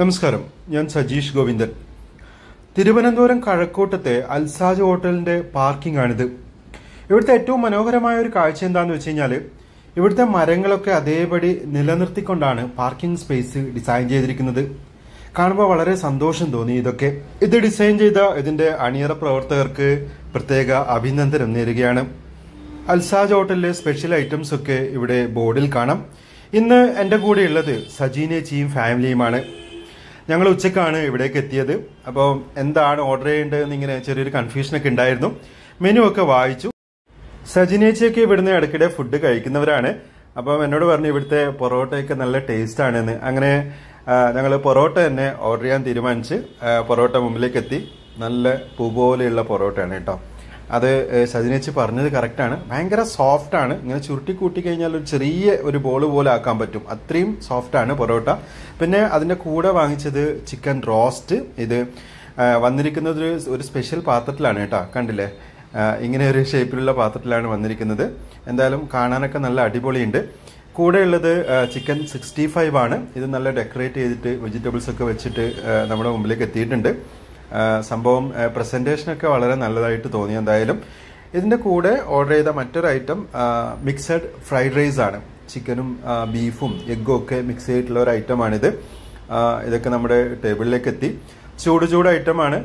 നമസ്കാരം. ഞാൻ സജീഷ് ഗോവിന്ദൻ. തിരുവനന്തപുരം കഴക്കൂട്ടത്തെ അൽസാജ് ഹോട്ടലിന്റെ പാർക്കിംഗ് ആണിത് ഇവിടുത്തെ ഏറ്റവും മനോഹരമായ ഒരു കാഴ്ച എന്താണെന്ന് വെച്ച് കഴിഞ്ഞാൽ ഇവിടുത്തെ മരങ്ങളൊക്കെ അതേപടി നിലനിർത്തിക്കൊണ്ടാണ് പാർക്കിംഗ് സ്പേസ് ഡിസൈൻ ചെയ്തിരിക്കുന്നത്. കാണുമ്പോൾ വളരെ സന്തോഷം തോന്നി ഇതൊക്കെ. ഇത് ഡിസൈൻ ചെയ്ത ഇതിന്റെ അണിയറ പ്രവർത്തകർക്ക് പ്രത്യേക അഭിനന്ദനം നേരുകയാണ്. അൽസാജ് ഹോട്ടലിലെ സ്പെഷ്യൽ ഐറ്റംസ് ഒക്കെ ഇവിടെ ബോർഡിൽ കാണാം. ഇന്ന് എന്റെ കൂടെയുള്ളത് സജീനേച്ചിയും ഫാമിലിയുമാണ്. ഞങ്ങൾ ഉച്ചക്കാണ് ഇവിടേക്ക് എത്തിയത്. അപ്പോൾ എന്താണ് ഓർഡർ ചെയ്യേണ്ടതെന്ന് ഇങ്ങനെ ചെറിയൊരു കൺഫ്യൂഷനൊക്കെ ഉണ്ടായിരുന്നു. മെനു ഒക്കെ വായിച്ചു. സജിനേച്ചിയൊക്കെ ഇവിടുന്ന് ഇടയ്ക്കിടെ ഫുഡ് കഴിക്കുന്നവരാണ്. അപ്പം എന്നോട് പറഞ്ഞു ഇവിടുത്തെ പൊറോട്ടയൊക്കെ നല്ല ടേസ്റ്റ് ആണെന്ന്. അങ്ങനെ ഞങ്ങൾ പൊറോട്ട തന്നെ ഓർഡർ ചെയ്യാൻ തീരുമാനിച്ച് പൊറോട്ട മുമ്പിലേക്ക് എത്തി. നല്ല പൂ പോലെയുള്ള പൊറോട്ടയാണ് കേട്ടോ. അത് സജിനേച്ച് പറഞ്ഞത് കറക്റ്റാണ് ഭയങ്കര സോഫ്റ്റ് ആണ്. ഇങ്ങനെ ചുരുട്ടി കൂട്ടി കഴിഞ്ഞാൽ ഒരു ചെറിയ ഒരു ബോൾ പോലെ ആക്കാൻ പറ്റും. അത്രയും സോഫ്റ്റ് ആണ് പൊറോട്ട. പിന്നെ അതിന്റെ കൂടെ വാങ്ങിച്ചത് ചിക്കൻ റോസ്റ്റ് ഇത് വന്നിരിക്കുന്നത് ഒരു സ്പെഷ്യൽ പാത്രത്തിലാണ് കേട്ടോ. കണ്ടില്ലേ? ഇങ്ങനെ ഒരു ഷേപ്പിലുള്ള പാത്രത്തിലാണ് വന്നിരിക്കുന്നത്. എന്തായാലും കാണാനൊക്കെ നല്ല അടിപൊളിയുണ്ട്. കൂടെയുള്ളത് ചിക്കൻ സിക്സ്റ്റി ഫൈവ് ആണ്. ഇത് നല്ല ഡെക്കറേറ്റ് ചെയ്തിട്ട് വെജിറ്റബിൾസ് ഒക്കെ വെച്ചിട്ട് നമ്മുടെ മുമ്പിലേക്ക് എത്തിയിട്ടുണ്ട്. സംഭവം പ്രസന്റേഷനൊക്കെ വളരെ നല്ലതായിട്ട് തോന്നി എന്തായാലും. ഇതിന്റെ കൂടെ ഓർഡർ ചെയ്ത മറ്റൊരു ഐറ്റം മിക്സഡ് ഫ്രൈഡ് റൈസ് ആണ്. ചിക്കനും ബീഫും എഗ്ഗും ഒക്കെ മിക്സ് ചെയ്തിട്ടുള്ള ഒരു ഐറ്റമാണിത് ഇതൊക്കെ നമ്മുടെ ടേബിളിലേക്ക് എത്തി. ചൂട് ചൂട് ഐറ്റമാണ്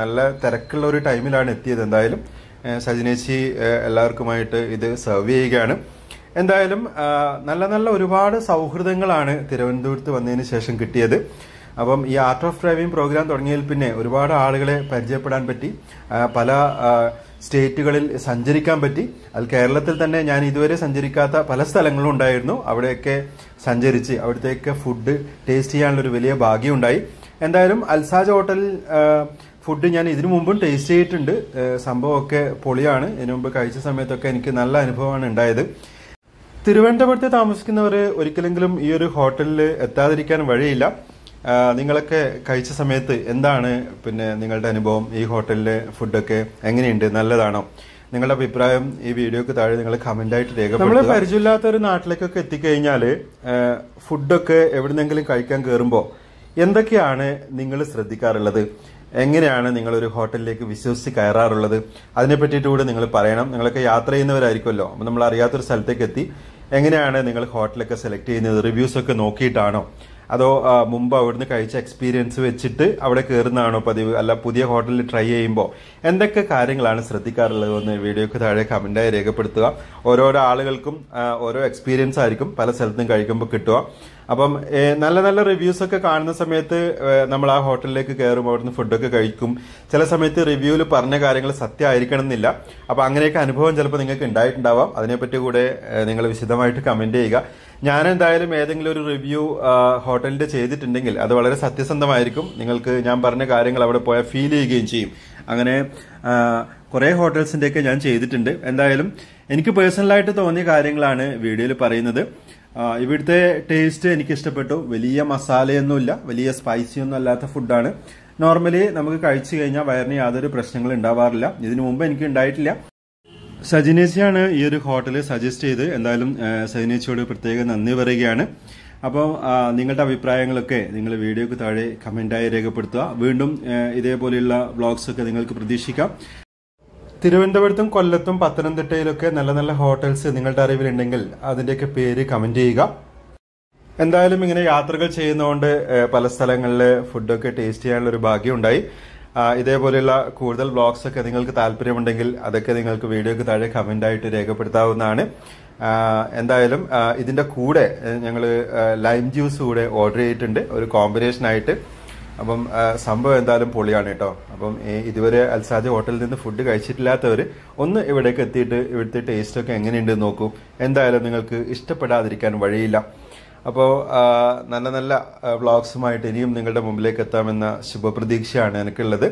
നല്ല തിരക്കുള്ള ഒരു ടൈമിലാണ് എത്തിയത് എന്തായാലും. സജിനേച്ചി എല്ലാവർക്കുമായിട്ട് ഇത് സെർവ് ചെയ്യുകയാണ്. എന്തായാലും നല്ല നല്ല ഒരുപാട് സൗഹൃദങ്ങളാണ് തിരുവനന്തപുരത്ത് വന്നതിന് ശേഷം കിട്ടിയത്. അപ്പം ഈ ആർട്ട് ഓഫ് ഡ്രൈവിംഗ് പ്രോഗ്രാം തുടങ്ങിയതിൽ പിന്നെ ഒരുപാട് ആളുകളെ പരിചയപ്പെടാൻ പറ്റി. പല സ്റ്റേറ്റുകളിൽ സഞ്ചരിക്കാൻ പറ്റി. അതിൽ കേരളത്തിൽ തന്നെ ഞാൻ ഇതുവരെ സഞ്ചരിക്കാത്ത പല സ്ഥലങ്ങളും ഉണ്ടായിരുന്നു. അവിടെയൊക്കെ സഞ്ചരിച്ച് അവിടുത്തെയൊക്കെ ഫുഡ് ടേസ്റ്റ് ചെയ്യാനുള്ള ഒരു വലിയ ഭാഗ്യം ഉണ്ടായി. എന്തായാലും അൽസാജ് ഹോട്ടലിൽ ഫുഡ് ഞാൻ ഇതിനു മുമ്പും ടേസ്റ്റ് ചെയ്തിട്ടുണ്ട്. സംഭവമൊക്കെ പൊളിയാണ്. ഇതിനു മുമ്പ് കഴിച്ച സമയത്തൊക്കെ എനിക്ക് നല്ല അനുഭവമാണ് ഉണ്ടായത്. തിരുവനന്തപുരത്ത് താമസിക്കുന്നവർ ഒരിക്കലെങ്കിലും ഈ ഒരു ഹോട്ടലിൽ എത്താതിരിക്കാൻ വഴിയില്ല. നിങ്ങളൊക്കെ കഴിച്ച സമയത്ത് എന്താണ് പിന്നെ നിങ്ങളുടെ അനുഭവം? ഈ ഹോട്ടലിലെ ഫുഡൊക്കെ എങ്ങനെയുണ്ട്? നല്ലതാണോ? നിങ്ങളുടെ അഭിപ്രായം ഈ വീഡിയോക്ക് താഴെ നിങ്ങൾ കമന്റായിട്ട് രേഖപ്പെടുത്തുക. നമ്മൾ പരിചയമില്ലാത്ത ഒരു നാട്ടിലേക്കൊക്കെ എത്തിക്കഴിഞ്ഞാൽ ഫുഡൊക്കെ എവിടുന്നെങ്കിലും കഴിക്കാൻ കയറുമ്പോൾ എന്തൊക്കെയാണ് നിങ്ങൾ ശ്രദ്ധിക്കാറുള്ളത്? എങ്ങനെയാണ് നിങ്ങൾ ഒരു ഹോട്ടലിലേക്ക് വിശ്വസിച്ച് കയറാറുള്ളത്? അതിനെ പറ്റിയിട്ട് കൂടെ നിങ്ങൾ പറയണം. നിങ്ങളൊക്കെ യാത്ര ചെയ്യുന്നവരായിരിക്കുമല്ലോ. അപ്പം നമ്മൾ അറിയാത്തൊരു സ്ഥലത്തേക്ക് എത്തി. എങ്ങനെയാണ് നിങ്ങൾ ഹോട്ടലൊക്കെ സെലക്ട് ചെയ്യുന്നത്? റിവ്യൂസ് ഒക്കെ നോക്കിയിട്ടാണോ? അതോ മുമ്പ് അവിടുന്ന് കഴിച്ച എക്സ്പീരിയൻസ് വെച്ചിട്ട് അവിടെ കയറുന്നതാണോ പതിവ്? അല്ല പുതിയ ഹോട്ടലിൽ ട്രൈ ചെയ്യുമ്പോൾ എന്തൊക്കെ കാര്യങ്ങളാണ് ശ്രദ്ധിക്കാറുള്ളത് എന്ന് വീഡിയോക്ക് താഴെ കമന്റായി രേഖപ്പെടുത്തുക. ഓരോരോ ആളുകൾക്കും ഓരോ എക്സ്പീരിയൻസ് ആയിരിക്കും പല സ്ഥലത്തും കഴിക്കുമ്പോൾ കിട്ടുക. അപ്പം നല്ല നല്ല റിവ്യൂസ് ഒക്കെ കാണുന്ന സമയത്ത് നമ്മൾ ആ ഹോട്ടലിലേക്ക് കയറും അവിടുന്ന് ഫുഡൊക്കെ കഴിക്കും. ചില സമയത്ത് റിവ്യൂവിൽ പറഞ്ഞ കാര്യങ്ങൾ സത്യമായിരിക്കണം എന്നില്ല. അപ്പം അങ്ങനെയൊക്കെ അനുഭവം ചിലപ്പോൾ നിങ്ങൾക്ക് ഉണ്ടായിട്ടുണ്ടാവാം. അതിനെപ്പറ്റി കൂടെ നിങ്ങൾ വിശദമായിട്ട് കമന്റ് ചെയ്യുക. ഞാൻ എന്തായാലും ഏതെങ്കിലും ഒരു റിവ്യൂ ഹോട്ടലിന്റെ ചെയ്തിട്ടുണ്ടെങ്കിൽ അത് വളരെ സത്യസന്ധമായിരിക്കും. നിങ്ങൾക്ക് ഞാൻ പറഞ്ഞ കാര്യങ്ങൾ അവിടെ പോയാൽ ഫീൽ ചെയ്യുകയും ചെയ്യും. അങ്ങനെ കുറെ ഹോട്ടൽസിന്റെയൊക്കെ ഞാൻ ചെയ്തിട്ടുണ്ട്. എന്തായാലും എനിക്ക് പേഴ്സണലായിട്ട് തോന്നിയ കാര്യങ്ങളാണ് വീഡിയോയിൽ പറയുന്നത്. ഇവിടുത്തെ ടേസ്റ്റ് എനിക്ക് ഇഷ്ടപ്പെട്ടു വലിയ മസാലയൊന്നുമില്ല. വലിയ സ്പൈസി ഒന്നും അല്ലാത്ത ഫുഡാണ് നോർമലി നമുക്ക് കഴിച്ചു കഴിഞ്ഞാൽ വയറിന് യാതൊരു പ്രശ്നങ്ങളും ഉണ്ടാവാറില്ല. ഇതിനു മുമ്പ് എനിക്ക് ഉണ്ടായിട്ടില്ല. സജിനേച്ചിയാണ് ഈ ഒരു ഹോട്ടൽ സജസ്റ്റ് ചെയ്ത് എന്തായാലും സജിനേച്ചിയോട് പ്രത്യേകം നന്ദി പറയുകയാണ്. അപ്പോൾ നിങ്ങളുടെ അഭിപ്രായങ്ങളൊക്കെ നിങ്ങൾ വീഡിയോക്ക് താഴെ കമന്റായി രേഖപ്പെടുത്തുക. വീണ്ടും ഇതേപോലെയുള്ള ഒക്കെ നിങ്ങൾക്ക് പ്രതീക്ഷിക്കാം. തിരുവനന്തപുരത്തും കൊല്ലത്തും പത്തനംതിട്ടയിലൊക്കെ നല്ല നല്ല ഹോട്ടൽസ് നിങ്ങളുടെ അറിവിലുണ്ടെങ്കിൽ അതിന്റെയൊക്കെ പേര് കമന്റ് ചെയ്യുക. എന്തായാലും ഇങ്ങനെ യാത്രകൾ ചെയ്യുന്നതുകൊണ്ട് പല സ്ഥലങ്ങളിൽ ഫുഡൊക്കെ ടേസ്റ്റ് ചെയ്യാനുള്ള ഒരു ഭാഗ്യം ഉണ്ടായി. ഇതേപോലെയുള്ള കൂടുതൽ ബ്ലോഗ്സ് ഒക്കെ നിങ്ങൾക്ക് താല്പര്യമുണ്ടെങ്കിൽ അതൊക്കെ നിങ്ങൾക്ക് വീഡിയോക്ക് താഴെ കമന്റ് ആയിട്ട് രേഖപ്പെടുത്താവുന്നതാണ്. എന്തായാലും ഇതിന്റെ കൂടെ ഞങ്ങൾ ലൈം ജ്യൂസ് കൂടെ ഓർഡർ ചെയ്തിട്ടുണ്ട്. ഒരു കോമ്പിനേഷനായിട്ട് അപ്പം സംഭവം എന്തായാലും പൊളിയാണ് കേട്ടോ. അപ്പം ഇതുവരെ അൽസാജ് ഹോട്ടലിൽ നിന്ന് ഫുഡ് കഴിച്ചിട്ടില്ലാത്തവർ ഒന്ന് ഇവിടേക്ക് എത്തിയിട്ട് ഇവിടുത്തെ ടേസ്റ്റ് ഒക്കെ എങ്ങനെയുണ്ട് എന്ന് നോക്കൂ. എന്തായാലും നിങ്ങൾക്ക് ഇഷ്ടപ്പെടാതിരിക്കാൻ വഴിയില്ല. അപ്പോൾ നല്ല നല്ല വ്ളോഗ്സുമായിട്ട് ഇനിയും നിങ്ങളുടെ മുമ്പിലേക്ക് എത്താമെന്ന ശുഭപ്രതീക്ഷയാണ് എനിക്കുള്ളത്.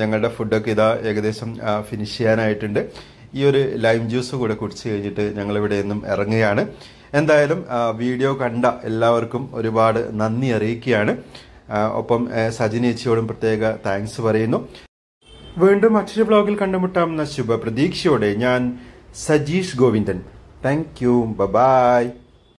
ഞങ്ങളുടെ ഫുഡൊക്കെ ഇതാ ഏകദേശം ഫിനിഷ് ചെയ്യാനായിട്ടുണ്ട്. ഈ ഒരു ലൈം ജ്യൂസ് കൂടെ കുടിച്ച് കഴിഞ്ഞിട്ട് ഞങ്ങൾ ഇവിടെ നിന്നും ഇറങ്ങുകയാണ്. എന്തായാലും വീഡിയോ കണ്ട എല്ലാവർക്കും ഒരുപാട് നന്ദി അറിയിക്കുകയാണ്. ഒപ്പം സജിൻ ചേച്ചിയോടും പ്രത്യേക താങ്ക്സ് പറയുന്നു. വീണ്ടും മറ്റൊരു വ്ളോഗിൽ കണ്ടുമുട്ടാമെന്ന ശുഭപ്രതീക്ഷയോടെ ഞാൻ Sajeesh Govindan. Thank you bye